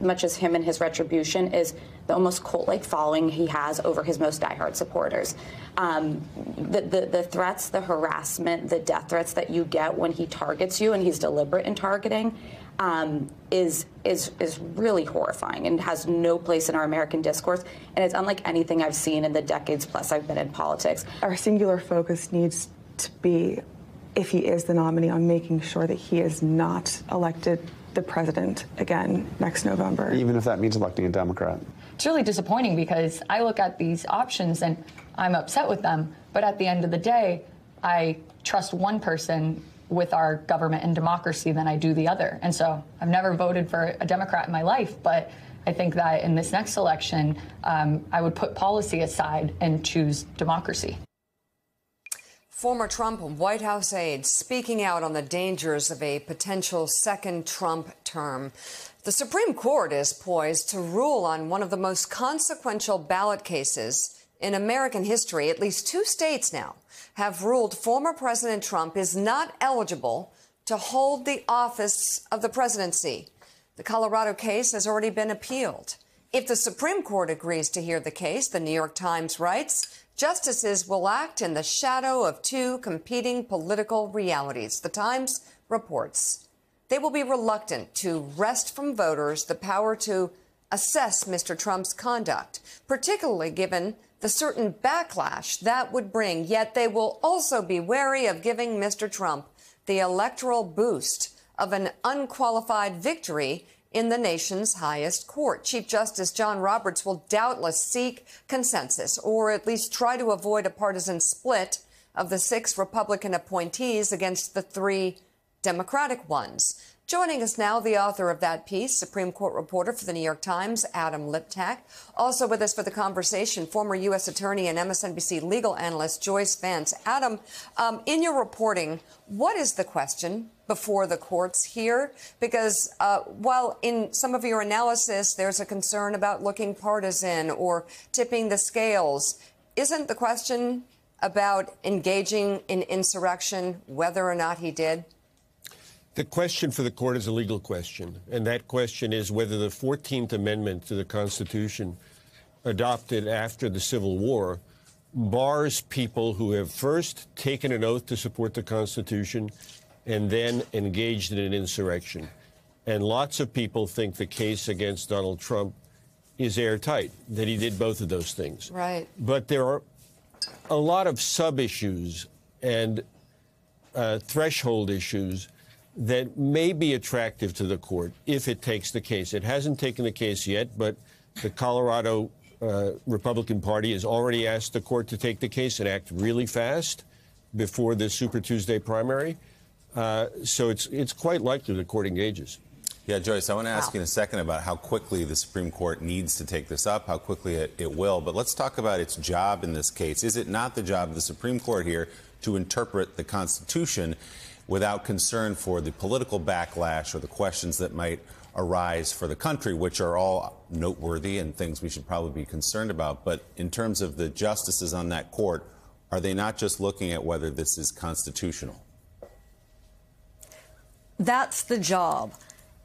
much as him and his retribution is the almost cult-like following he has over his most diehard supporters. Um, the, the, the threats, the harassment, the death threats that you get when he targets you, and he's deliberate in targeting, um, is is is really horrifying and has no place in our American discourse. And it's unlike anything I've seen in the decades plus I've been in politics. Our singular focus needs to be, if he is the nominee, on making sure that he is not elected the president again next November. Even if that means electing a Democrat. It's really disappointing because I look at these options and I'm upset with them. But at the end of the day, I trust one person with our government and democracy than I do the other. And so I've never voted for a Democrat in my life, but I think that in this next election, um, I would put policy aside and choose democracy. Former Trump White House aide speaking out on the dangers of a potential second Trump term. The Supreme Court is poised to rule on one of the most consequential ballot cases in American history. At least two states now have ruled former President Trump is not eligible to hold the office of the presidency. The Colorado case has already been appealed. If the Supreme Court agrees to hear the case, the New York Times writes, Justices will act in the shadow of two competing political realities. The Times reports they will be reluctant to wrest from voters the power to assess Mr. Trump's conduct, particularly given the certain backlash that would bring. Yet they will also be wary of giving Mr. Trump the electoral boost of an unqualified victory in the nation's highest court. Chief Justice John Roberts will doubtless seek consensus or at least try to avoid a partisan split of the six Republican appointees against the three Democratic ones. Joining us now, the author of that piece, Supreme Court reporter for the New York Times, Adam Liptak. Also with us for the conversation, former U.S. Attorney and MSNBC legal analyst Joyce Vance. Adam, um, in your reporting, what is the question before the courts here? Because uh, while in some of your analysis there's a concern about looking partisan or tipping the scales, isn't the question about engaging in insurrection whether or not he did? The question for the court is a legal question, and that question is whether the 14th Amendment to the Constitution, adopted after the Civil War, bars people who have first taken an oath to support the Constitution and then engaged in an insurrection. And lots of people think the case against Donald Trump is airtight, that he did both of those things. Right. But there are a lot of sub issues and uh, threshold issues that may be attractive to the court if it takes the case. It hasn't taken the case yet, but the Colorado uh, Republican Party has already asked the court to take the case and act really fast before the Super Tuesday primary. Uh, so it's it's quite likely the court engages. Yeah, Joyce, I want to ask wow. you in a second about how quickly the Supreme Court needs to take this up, how quickly it, it will. But let's talk about its job in this case. Is it not the job of the Supreme Court here to interpret the Constitution? without concern for the political backlash or the questions that might arise for the country, which are all noteworthy and things we should probably be concerned about. But in terms of the justices on that court, are they not just looking at whether this is constitutional? That's the job.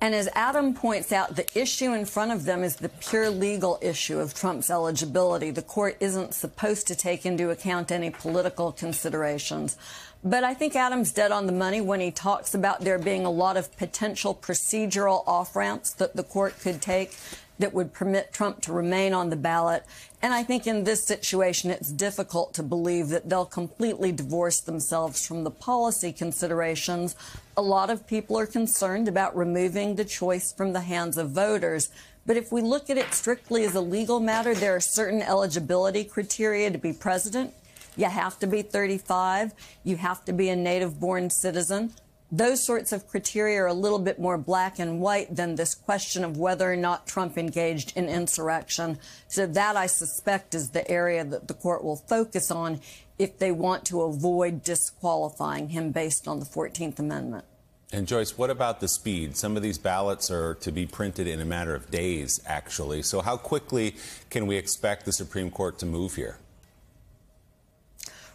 And as Adam points out, the issue in front of them is the pure legal issue of Trump's eligibility. The court isn't supposed to take into account any political considerations. But I think Adam's dead on the money when he talks about there being a lot of potential procedural off ramps that the court could take that would permit Trump to remain on the ballot. And I think in this situation, it's difficult to believe that they'll completely divorce themselves from the policy considerations. A lot of people are concerned about removing the choice from the hands of voters. But if we look at it strictly as a legal matter, there are certain eligibility criteria to be president. You have to be 35. You have to be a native born citizen. Those sorts of criteria are a little bit more black and white than this question of whether or not Trump engaged in insurrection. So that I suspect is the area that the court will focus on if they want to avoid disqualifying him based on the 14th Amendment. And Joyce, what about the speed? Some of these ballots are to be printed in a matter of days, actually. So how quickly can we expect the Supreme Court to move here?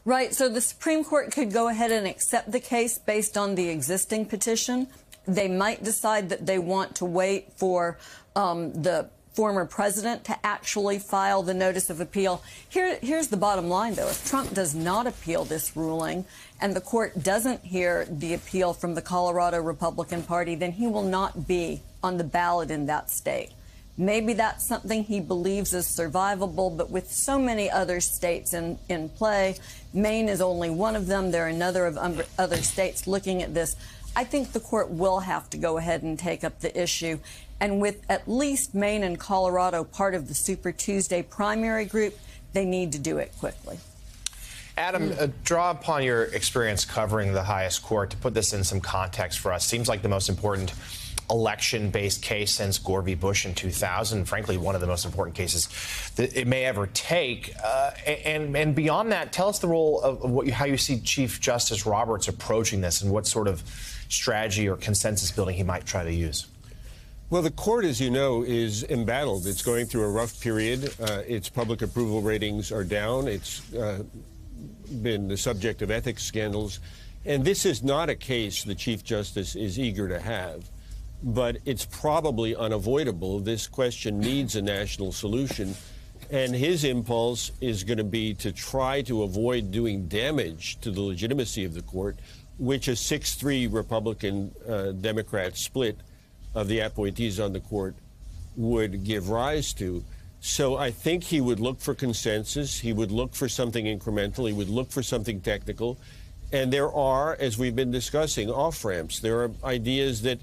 Right. So the Supreme Court could go ahead and accept the case based on the existing petition, They might decide that they want to wait for um, the former president to actually file the notice of appeal. Here, here's the bottom line, though. If Trump does not appeal this ruling and the court doesn't hear the appeal from the Colorado Republican Party, then he will not be on the ballot in that state. Maybe that's something he believes is survivable, but with so many other states in, in play, Maine is only one of them. There are another of other states looking at this. I think the court will have to go ahead and take up the issue. And with at least Maine and Colorado part of the Super Tuesday primary group, they need to do it quickly. Adam, uh, draw upon your experience covering the highest court to put this in some context for us. Seems like the most important election based case since Gore v. Bush in 2000. Frankly, one of the most important cases that it may ever take. Uh, and, and beyond that, tell us the role of, how you see Chief Justice Roberts approaching this and what sort of strategy or consensus building he might try to use. Well, the court, as you know, is embattled. It's going through a rough period. Uh, its public approval ratings are down. It's uh, been the subject of ethics scandals. And this is not a case the Chief Justice is eager to have, but it's probably unavoidable. This question needs a national solution. And his impulse is going to be to try to avoid doing damage to the legitimacy of the court, which a 6 3 Republican uh, Democrat split of the appointees on the court would give rise to. So I think he would look for consensus. He would look for something incremental. He would look for something technical. And there are, as we've been discussing, off ramps. There are ideas that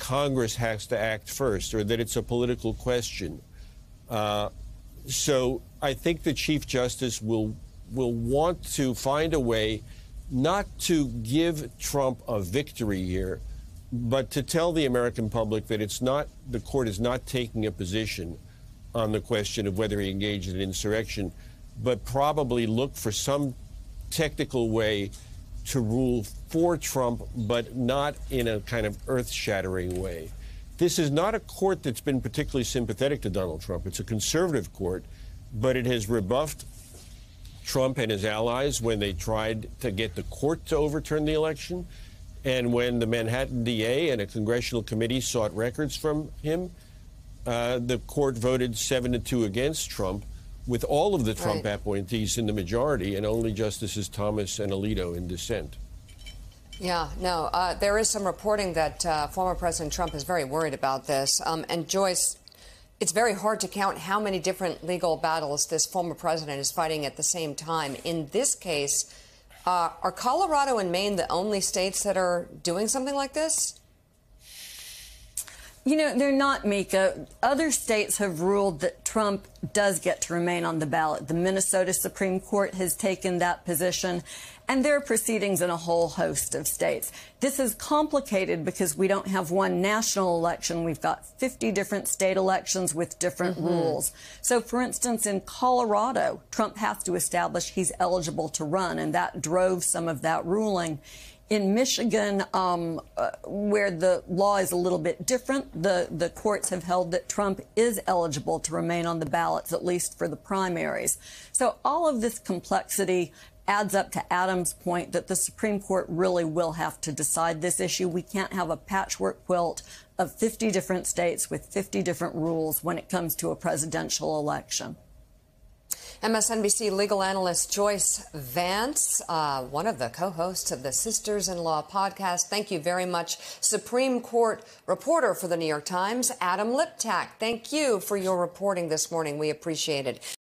Congress has to act first or that it's a political question. Uh, so I think the Chief Justice will will want to find a way not to give Trump a victory here, but to tell the American public that it's not the court is not taking a position on the question of whether he engaged in insurrection, but probably look for some technical way to rule for Trump, but not in a kind of earth shattering way. This is not a court that's been particularly sympathetic to Donald Trump. It's a conservative court, but it has rebuffed Trump and his allies when they tried to get the court to overturn the election. And when the Manhattan DA and a congressional committee sought records from him, uh, the court voted seven to two against Trump, with all of the Trump right. appointees in the majority, and only Justices Thomas and Alito in dissent. Yeah, no, uh, there is some reporting that uh, former President Trump is very worried about this. Um, and Joyce, it's very hard to count how many different legal battles this former president is fighting at the same time. In this case, uh, are Colorado and Maine the only states that are doing something like this? You know, they're not, Mika. Other states have ruled that Trump does get to remain on the ballot. The Minnesota Supreme Court has taken that position, and there are proceedings in a whole host of states. This is complicated because we don't have one national election. We've got 50 different state elections with different mm -hmm. rules. So, for instance, in Colorado, Trump has to establish he's eligible to run, and that drove some of that ruling. In Michigan, um, uh, where the law is a little bit different, the, the courts have held that Trump is eligible to remain on the ballots, at least for the primaries. So all of this complexity adds up to Adam's point that the Supreme Court really will have to decide this issue. We can't have a patchwork quilt of 50 different states with 50 different rules when it comes to a presidential election. MSNBC legal analyst Joyce Vance, uh, one of the co hosts of the Sisters in Law podcast. Thank you very much. Supreme Court reporter for the New York Times, Adam Liptak. Thank you for your reporting this morning. We appreciate it.